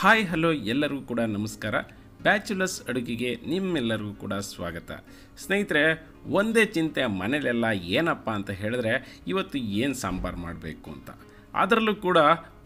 Hi, hello ಎಲ್ಲರಿಗೂ ಕೂಡ ನಮಸ್ಕಾರ. ಬ್ಯಾಚುಲರ್ಸ್ ಅಡುಗೆಗೆ ನಿಮ್ಮೆಲ್ಲರಿಗೂ ಕೂಡ ಸ್ವಾಗತ. ಸ್ನೇಹಿತರೆ, ಒಂದೇ ಚಿಂತೆ ಮನೇಲೆಲ್ಲ ಏನಪ್ಪ ಅಂತ ಹೇಳಿದ್ರೆ ಇವತ್ತು ಏನು ಸಾಂಬಾರು ಮಾಡಬೇಕು ಅಂತ. ಅದರಲ್ಲೂ ಕೂಡ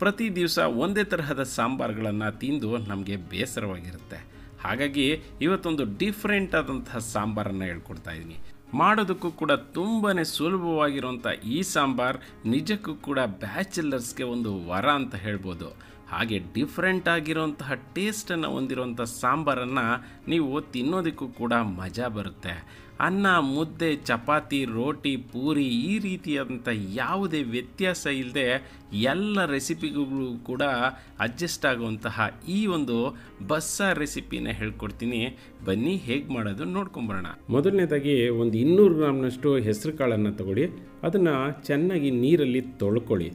ಪ್ರತಿ ದಿವಸ ಒಂದೇ ತರಹದ ಸಾಂಬಾರುಗಳನ್ನು ತಿಂದು ನಮಗೆ ಬೇಸರವಾಗಿರುತ್ತೆ. ಹಾಗಾಗಿ ಇವತ್ತೊಂದು ಡಿಫ್ರೆಂಟ್ ಆದಂತಹ ಸಾಂಬಾರನ್ನು ಹೇಳ್ಕೊಡ್ತಾ ಇದ್ದೀನಿ ಮಾಡೋದಕ್ಕೂ ಕೂಡ ತುಂಬಾ ಸುಲಭವಾಗಿರುವಂಥ ಈ ಸಾಂಬಾರ್ ನಿಜಕ್ಕೂ ಕೂಡ ಬ್ಯಾಚುಲರ್ಸ್ಗೆ ಒಂದು ವರ ಅಂತ ಹೇಳ್ಬೋದು. ಹಾಗೆ ಡಿಫ್ರೆಂಟ್ ಆಗಿರುವಂತಹ ಟೇಸ್ಟನ್ನು ಹೊಂದಿರುವಂಥ ಸಾಂಬಾರನ್ನು ನೀವು ತಿನ್ನೋದಕ್ಕೂ ಕೂಡ ಮಜಾ ಬರುತ್ತೆ. ಅನ್ನ, ಮುದ್ದೆ, ಚಪಾತಿ, ರೋಟಿ, ಪೂರಿ ಈ ರೀತಿಯಾದಂಥ ಯಾವುದೇ ವ್ಯತ್ಯಾಸ ಇಲ್ಲದೆ ಎಲ್ಲ ರೆಸಿಪಿಗಳು ಕೂಡ ಅಡ್ಜಸ್ಟ್ ಆಗುವಂತಹ ಈ ಒಂದು ಬಸ್ಸಾರ್ ರೆಸಿಪಿನ ಹೇಳ್ಕೊಡ್ತೀನಿ. ಬನ್ನಿ, ಹೇಗೆ ಮಾಡೋದು ನೋಡ್ಕೊಂಬರೋಣ. ಮೊದಲನೇದಾಗಿ ಒಂದು ಇನ್ನೂರು ಗ್ರಾಮ್ನಷ್ಟು ಹೆಸರು ಕಾಳನ್ನು ತಗೊಳ್ಳಿ. ಅದನ್ನು ಚೆನ್ನಾಗಿ ನೀರಲ್ಲಿ ತೊಳ್ಕೊಳ್ಳಿ.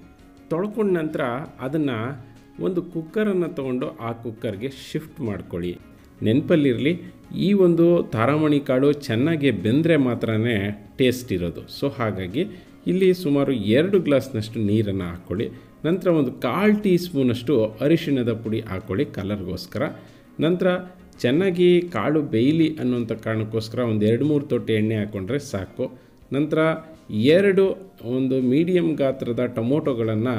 ತೊಳ್ಕೊಂಡ ನಂತರ ಅದನ್ನು ಒಂದು ಕುಕ್ಕರನ್ನು ತಗೊಂಡು ಆ ಕುಕ್ಕರ್ಗೆ ಶಿಫ್ಟ್ ಮಾಡ್ಕೊಳ್ಳಿ. ನೆನಪಲ್ಲಿರಲಿ, ಈ ಒಂದು ತಾರಾಮಣಿ ಕಾಳು ಚೆನ್ನಾಗಿ ಬೆಂದರೆ ಮಾತ್ರನೇ ಟೇಸ್ಟ್ ಇರೋದು. ಸೊ ಹಾಗಾಗಿ ಇಲ್ಲಿ ಸುಮಾರು ಎರಡು ಗ್ಲಾಸ್ನಷ್ಟು ನೀರನ್ನು ಹಾಕ್ಕೊಳ್ಳಿ. ನಂತರ ಒಂದು ಕಾಲು ಟೀ ಸ್ಪೂನಷ್ಟು ಅರಿಶಿಣದ ಪುಡಿ ಹಾಕ್ಕೊಳ್ಳಿ ಕಲರ್ಗೋಸ್ಕರ. ನಂತರ ಚೆನ್ನಾಗಿ ಕಾಳು ಬೇಯಲಿ ಅನ್ನೋಂಥ ಕಾರಣಕ್ಕೋಸ್ಕರ ಒಂದು ಎರಡು ಮೂರು ತೊಟ್ಟೆ ಎಣ್ಣೆ ಹಾಕ್ಕೊಂಡ್ರೆ ಸಾಕು. ನಂತರ ಎರಡು ಒಂದು ಮೀಡಿಯಮ್ ಗಾತ್ರದ ಟೊಮೊಟೊಗಳನ್ನು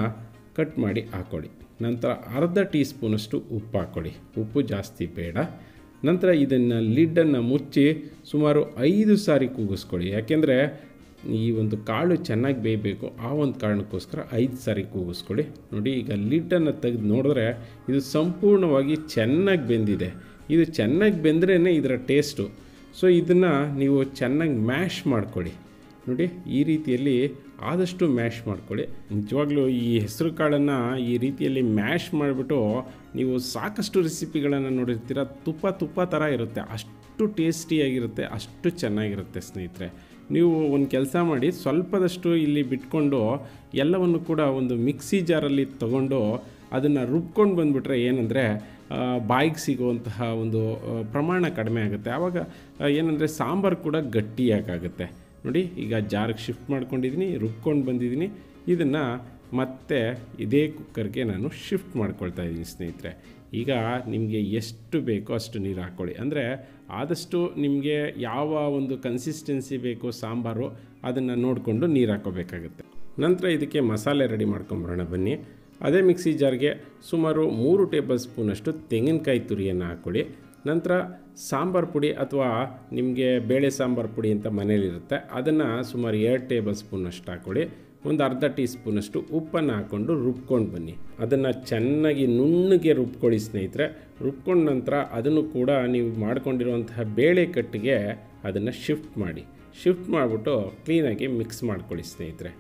ಕಟ್ ಮಾಡಿ ಹಾಕ್ಕೊಳ್ಳಿ ನಂತರ ಅರ್ಧ ಟೀ ಸ್ಪೂನಷ್ಟು ಉಪ್ಪು ಹಾಕ್ಕೊಳ್ಳಿ ಉಪ್ಪು ಜಾಸ್ತಿ ಬೇಡ. ನಂತರ ಇದನ್ನು ಲಿಡ್ಡನ್ನು ಮುಚ್ಚಿ ಸುಮಾರು ಐದು ಸಾರಿ ಕೂಗಿಸ್ಕೊಳ್ಳಿ. ಯಾಕೆಂದರೆ ಈ ಒಂದು ಕಾಳು ಚೆನ್ನಾಗಿ ಬೇಯಬೇಕು. ಆ ಒಂದು ಕಾರಣಕ್ಕೋಸ್ಕರ ಐದು ಸಾರಿ ಕೂಗಿಸ್ಕೊಳ್ಳಿ. ನೋಡಿ, ಈಗ ಲಿಡ್ಡನ್ನು ತೆಗೆದು ನೋಡಿದ್ರೆ ಇದು ಸಂಪೂರ್ಣವಾಗಿ ಚೆನ್ನಾಗಿ ಬೆಂದಿದೆ. ಇದು ಚೆನ್ನಾಗಿ ಬೆಂದ್ರೇ ಇದರ ಟೇಸ್ಟು. ಸೊ, ಇದನ್ನು ನೀವು ಚೆನ್ನಾಗಿ ಮ್ಯಾಶ್ ಮಾಡ್ಕೊಳ್ಳಿ. ನೋಡಿ, ಈ ರೀತಿಯಲ್ಲಿ ಆದಷ್ಟು ಮ್ಯಾಶ್ ಮಾಡ್ಕೊಳ್ಳಿ. ನಿಜವಾಗ್ಲೂ ಈ ಹೆಸರು ಕಾಳನ್ನು ಈ ರೀತಿಯಲ್ಲಿ ಮ್ಯಾಶ್ ಮಾಡಿಬಿಟ್ಟು ನೀವು ಸಾಕಷ್ಟು ರೆಸಿಪಿಗಳನ್ನು ನೋಡಿರ್ತೀರ, ತುಪ್ಪ ತುಪ್ಪ ಥರ ಇರುತ್ತೆ. ಅಷ್ಟು ಟೇಸ್ಟಿಯಾಗಿರುತ್ತೆ ಅಷ್ಟು ಚೆನ್ನಾಗಿರುತ್ತೆ ಸ್ನೇಹಿತರೆ. ನೀವು ಒಂದು ಕೆಲಸ ಮಾಡಿ, ಸ್ವಲ್ಪದಷ್ಟು ಇಲ್ಲಿ ಬಿಟ್ಕೊಂಡು ಎಲ್ಲವನ್ನು ಕೂಡ ಒಂದು ಮಿಕ್ಸಿ ಜಾರಲ್ಲಿ ತಗೊಂಡು ಅದನ್ನು ರುಬ್ಕೊಂಡು ಬಂದುಬಿಟ್ರೆ ಏನಂದರೆ ಬಾಯಿಗೆ ಸಿಗುವಂತಹ ಒಂದು ಪ್ರಮಾಣ ಕಡಿಮೆ ಆಗುತ್ತೆ. ಆವಾಗ ಏನಂದರೆ ಸಾಂಬಾರು ಕೂಡ ಗಟ್ಟಿಯಾಗುತ್ತೆ ನೋಡಿ, ಈಗ ಜಾರ್ಗೆ ಶಿಫ್ಟ್ ಮಾಡ್ಕೊಂಡಿದ್ದೀನಿ ರುಬ್ಕೊಂಡು ಬಂದಿದ್ದೀನಿ ಇದನ್ನು ಮತ್ತೆ ಇದೇ ಕುಕ್ಕರ್ಗೆ ನಾನು ಶಿಫ್ಟ್ ಮಾಡ್ಕೊಳ್ತಾ ಇದ್ದೀನಿ ಸ್ನೇಹಿತರೆ. ಈಗ ನಿಮಗೆ ಎಷ್ಟು ಬೇಕೋ ಅಷ್ಟು ನೀರು ಹಾಕ್ಕೊಳ್ಳಿ. ಅಂದರೆ ಆದಷ್ಟು ನಿಮಗೆ ಯಾವ ಒಂದು ಕನ್ಸಿಸ್ಟೆನ್ಸಿ ಬೇಕೋ ಸಾಂಬಾರು ಅದನ್ನು ನೋಡಿಕೊಂಡು ನೀರು ಹಾಕೋಬೇಕಾಗುತ್ತೆ ನಂತರ ಇದಕ್ಕೆ ಮಸಾಲೆ ರೆಡಿ ಮಾಡ್ಕೊಂಬರೋಣ ಬನ್ನಿ. ಅದೇ ಮಿಕ್ಸಿ ಜಾರ್ಗೆ ಸುಮಾರು ಮೂರು ಟೇಬಲ್ ಸ್ಪೂನಷ್ಟು ತೆಂಗಿನಕಾಯಿ ತುರಿಯನ್ನು ಹಾಕ್ಕೊಳ್ಳಿ. ನಂತರ ಸಾಂಬಾರು ಪುಡಿ ಅಥವಾ ನಿಮಗೆ ಬೇಳೆ ಸಾಂಬಾರು ಪುಡಿ ಅಂತ ಮನೇಲಿರುತ್ತೆ. ಅದನ್ನು ಸುಮಾರು ಎರಡು ಟೇಬಲ್ ಸ್ಪೂನಷ್ಟು ಹಾಕ್ಕೊಳ್ಳಿ ಒಂದು ಅರ್ಧ ಟೀ ಸ್ಪೂನಷ್ಟು ಉಪ್ಪನ್ನು ಹಾಕ್ಕೊಂಡು ರುಬ್ಕೊಂಡು ಬನ್ನಿ. ಅದನ್ನು ಚೆನ್ನಾಗಿ ನುಣ್ಣಗೆ ರುಬ್ಕೊಳ್ಳಿ ಸ್ನೇಹಿತರೆ. ರುಬ್ಕೊಂಡ ನಂತರ ಅದನ್ನು ಕೂಡ ನೀವು ಮಾಡ್ಕೊಂಡಿರುವಂತಹ ಬೇಳೆ ಕಟ್ಟಿಗೆ ಅದನ್ನು ಶಿಫ್ಟ್ ಮಾಡಿ. ಶಿಫ್ಟ್ ಮಾಡಿಬಿಟ್ಟು ಕ್ಲೀನಾಗಿ ಮಿಕ್ಸ್ ಮಾಡ್ಕೊಳ್ಳಿ ಸ್ನೇಹಿತರೆ.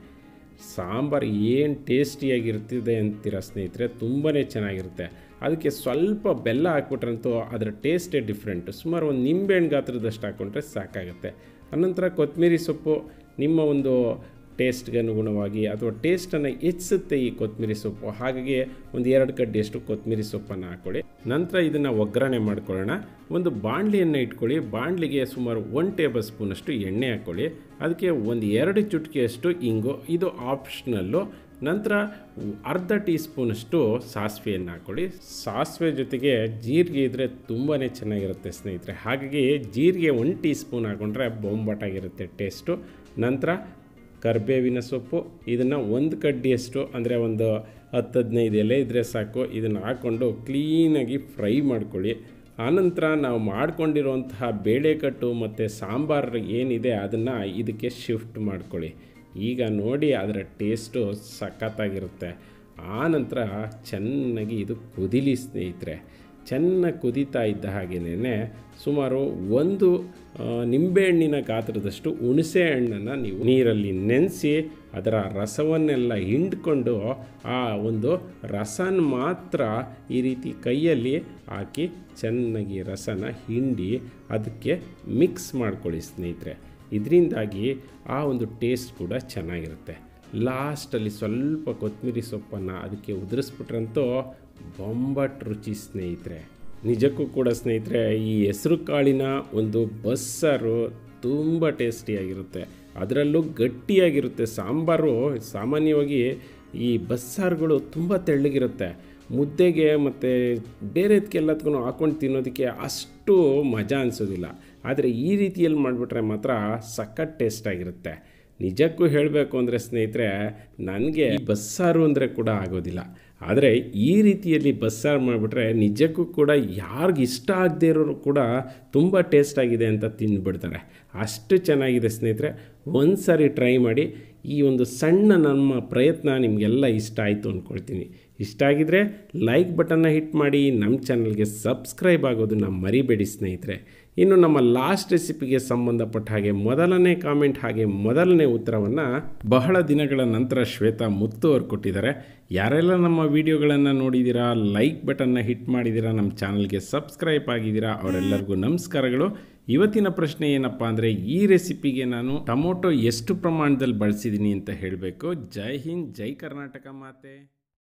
ಸಾಂಬಾರು ಏನು ಟೇಸ್ಟಿಯಾಗಿರ್ತಿದೆ ಅಂತೀರ ಸ್ನೇಹಿತರೆ. ತುಂಬಾ ಚೆನ್ನಾಗಿರುತ್ತೆ. ಅದಕ್ಕೆ ಸ್ವಲ್ಪ ಬೆಲ್ಲ ಹಾಕ್ಬಿಟ್ರಂತೂ ಅದರ ಟೇಸ್ಟೇ ಡಿಫ್ರೆಂಟು ಸುಮಾರು ಒಂದು ನಿಂಬೆಹಣ್ಣು ಗಾತ್ರದಷ್ಟು ಹಾಕ್ಕೊಂಡ್ರೆ ಸಾಕಾಗುತ್ತೆ. ಅನಂತರ ಕೊತ್ತಂಬರಿ ಸೊಪ್ಪು ನಿಮ್ಮ ಒಂದು ಟೇಸ್ಟ್ಗೆ ಅನುಗುಣವಾಗಿ ಅಥವಾ ಟೇಸ್ಟನ್ನು ಹೆಚ್ಚಿಸುತ್ತೆ ಈ ಕೊತ್ತಂಬರಿ ಸೊಪ್ಪು. ಹಾಗಾಗಿ ಒಂದು ಎರಡು ಕಡ್ಡಿಯಷ್ಟು ಕೊತ್ತಂಬರಿ ಸೊಪ್ಪನ್ನು ಹಾಕ್ಕೊಳ್ಳಿ ನಂತರ ಇದನ್ನು ಒಗ್ಗರಣೆ ಮಾಡ್ಕೊಳ್ಳೋಣ. ಒಂದು ಬಾಣಲಿಯನ್ನು ಇಟ್ಕೊಳ್ಳಿ. ಬಾಣಲಿಗೆ ಸುಮಾರು ಒನ್ ಟೇಬಲ್ ಸ್ಪೂನಷ್ಟು ಎಣ್ಣೆ ಹಾಕ್ಕೊಳ್ಳಿ ಅದಕ್ಕೆ ಒಂದು ಎರಡು ಚುಟ್ಕಿಯಷ್ಟು ಇಂಗು. ಇದು ಆಪ್ಷನಲ್ಲು ನಂತರ ಅರ್ಧ ಟೀ ಸ್ಪೂನಷ್ಟು ಸಾಸಿವೆಯನ್ನು ಹಾಕ್ಕೊಳ್ಳಿ. ಸಾಸಿವೆ ಜೊತೆಗೆ ಜೀರಿಗೆ ಇದ್ದರೆ ತುಂಬಾ ಚೆನ್ನಾಗಿರುತ್ತೆ ಸ್ನೇಹಿತರೆ. ಹಾಗಾಗಿ ಜೀರಿಗೆ ಒಂದು ಟೀ ಸ್ಪೂನ್ ಹಾಕ್ಕೊಂಡ್ರೆ ಬೊಂಬಾಟಾಗಿರುತ್ತೆ ಟೇಸ್ಟು. ನಂತರ ಕರ್ಬೇವಿನ ಸೊಪ್ಪು, ಇದನ್ನು ಒಂದು ಕಡ್ಡಿಯಷ್ಟು, ಅಂದರೆ ಒಂದು ಹತ್ತು ಹದಿನೈದು ಎಲೆ ಇದ್ದರೆ ಸಾಕು, ಇದನ್ನು ಹಾಕ್ಕೊಂಡು ಕ್ಲೀನಾಗಿ ಫ್ರೈ ಮಾಡ್ಕೊಳ್ಳಿ. ಆನಂತರ ನಾವು ಮಾಡ್ಕೊಂಡಿರುವಂತಹ ಬೇಳೆಕಟ್ಟು ಮತ್ತು ಸಾಂಬಾರು ಏನಿದೆ, ಅದನ್ನು ಇದಕ್ಕೆ ಶಿಫ್ಟ್ ಮಾಡ್ಕೊಳ್ಳಿ. ಈಗ ನೋಡಿ ಅದರ ಟೇಸ್ಟು ಸಖತ್ತಾಗಿರುತ್ತೆ. ನಂತರ ಚೆನ್ನಾಗಿ ಇದು ಕುದಿಲಿ ಸ್ನೇಹಿತರೆ ಚೆನ್ನಾಗಿ ಕುದೀತಾ ಇದ್ದ ಹಾಗೆಯೇ ಸುಮಾರು ಒಂದು ಆ, ನಿಂಬೆಹಣ್ಣಿನ ಗಾತ್ರದಷ್ಟು ಹುಣಸೆ ಹಣ್ಣನ್ನು ನೀವು ನೀರಲ್ಲಿ ನೆನೆಸಿ ಅದರ ರಸವನ್ನೆಲ್ಲ ಹಿಂಡ್ಕೊಂಡು ಆ ಒಂದು ರಸನ ಮಾತ್ರ ಈ ರೀತಿ ಕೈಯಲ್ಲಿ ಹಾಕಿ ಚೆನ್ನಾಗಿ ರಸನ ಹಿಂಡಿ ಅದಕ್ಕೆ ಮಿಕ್ಸ್ ಮಾಡ್ಕೊಳ್ಳಿ ಸ್ನೇಹಿತರೆ. ಇದರಿಂದಾಗಿ ಆ ಒಂದು ಟೇಸ್ಟ್ ಕೂಡ ಚೆನ್ನಾಗಿರುತ್ತೆ. ಲಾಸ್ಟಲ್ಲಿ ಸ್ವಲ್ಪ ಕೊತ್ತಂಬರಿ ಸೊಪ್ಪನ್ನು ಅದಕ್ಕೆ ಉದುರಿಸ್ಬಿಟ್ರಂತೂ ಬೊಂಬಟ್ ರುಚಿ ಸ್ನೇಹಿತರೆ. ನಿಜಕ್ಕೂ ಕೂಡ ಸ್ನೇಹಿತರೆ, ಈ ಹೆಸರು ಕಾಳಿನ ಒಂದು ಬಸ್ಸಾರು ತುಂಬ ಟೇಸ್ಟಿಯಾಗಿರುತ್ತೆ. ಅದರಲ್ಲೂ ಗಟ್ಟಿಯಾಗಿರುತ್ತೆ. ಸಾಂಬಾರು ಸಾಮಾನ್ಯವಾಗಿ ಈ ಬಸ್ಸಾರುಗಳು ತುಂಬ ತೆಳ್ಳಗಿರುತ್ತೆ. ಮುದ್ದೆಗೆ ಮತ್ತು ಬೇರೆದಕ್ಕೆಲ್ಲದಕ್ಕೂ ಹಾಕೊಂಡು ತಿನ್ನೋದಕ್ಕೆ ಅಷ್ಟು ಮಜಾ ಅನಿಸೋದಿಲ್ಲ. ಆದರೆ ಈ ರೀತಿಯಲ್ಲಿ ಮಾಡಿಬಿಟ್ರೆ ಮಾತ್ರ ಸಖತ್ ಟೇಸ್ಟಾಗಿರುತ್ತೆ ನಿಜಕ್ಕೂ ಹೇಳಬೇಕು ಅಂದರೆ ಸ್ನೇಹಿತರೆ, ನನಗೆ ಬಸ್ಸಾರು ಅಂದರೆ ಕೂಡ ಆಗೋದಿಲ್ಲ. ಆದರೆ ಈ ರೀತಿಯಲ್ಲಿ ಬಸ್ಸಾರು ಮಾಡಿಬಿಟ್ರೆ ನಿಜಕ್ಕೂ ಕೂಡ ಯಾರಿಗೆ ಇಷ್ಟ ಆಗದೇ ಇರೋರು ಕೂಡ ತುಂಬ ಟೇಸ್ಟಾಗಿದೆ ಅಂತ ತಿಂದುಬಿಡ್ತಾರೆ. ಅಷ್ಟು ಚೆನ್ನಾಗಿದೆ ಸ್ನೇಹಿತರೆ ಒಂದು ಸಾರಿ ಟ್ರೈ ಮಾಡಿ ಈ ಒಂದು ಸಣ್ಣ ನಮ್ಮ ಪ್ರಯತ್ನ ನಿಮಗೆಲ್ಲ ಇಷ್ಟ ಆಯಿತು ಅಂದ್ಕೊಳ್ತೀನಿ ಇಷ್ಟ ಆಗಿದರೆ ಲೈಕ್ ಬಟನ್ನ ಹಿಟ್ ಮಾಡಿ ನಮ್ಮ ಚಾನಲ್ಗೆ ಸಬ್ಸ್ಕ್ರೈಬ್ ಆಗೋದನ್ನು ಮರಿಬೇಡಿ ಸ್ನೇಹಿತರೆ. ಇನ್ನು ನಮ್ಮ ಲಾಸ್ಟ್ ರೆಸಿಪಿಗೆ ಸಂಬಂಧಪಟ್ಟ ಹಾಗೆ ಮೊದಲನೇ ಕಾಮೆಂಟ್ ಹಾಗೆ ಮೊದಲನೇ ಉತ್ತರವನ್ನು ಬಹಳ ದಿನಗಳ ನಂತರ ಶ್ವೇತಾ ಮುತ್ತು ಅವರು ಕೊಟ್ಟಿದ್ದಾರೆ. ಯಾರೆಲ್ಲ ನಮ್ಮ ವಿಡಿಯೋಗಳನ್ನು ನೋಡಿದ್ದೀರಾ ಲೈಕ್ ಬಟನ್ನ ಹಿಟ್ ಮಾಡಿದ್ದೀರಾ ನಮ್ಮ ಚಾನಲ್ಗೆ ಸಬ್ಸ್ಕ್ರೈಬ್ ಆಗಿದ್ದೀರಾ ಅವರೆಲ್ಲರಿಗೂ ನಮಸ್ಕಾರಗಳು. ಇವತ್ತಿನ ಪ್ರಶ್ನೆ ಏನಪ್ಪ ಅಂದರೆ, ಈ ರೆಸಿಪಿಗೆ ನಾನು ಟೊಮೊಟೊ ಎಷ್ಟು ಪ್ರಮಾಣದಲ್ಲಿ ಬಳಸಿದ್ದೀನಿ ಅಂತ ಹೇಳಬೇಕು. ಜೈ ಹಿಂದ್, ಜೈ ಕರ್ನಾಟಕ ಮಾತೆ.